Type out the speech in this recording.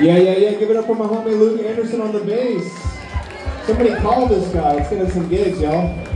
Yeah, yeah, yeah. Give it up for my homie Luke Anderson on the bass. Somebody call this guy. Let's get him some gigs, y'all.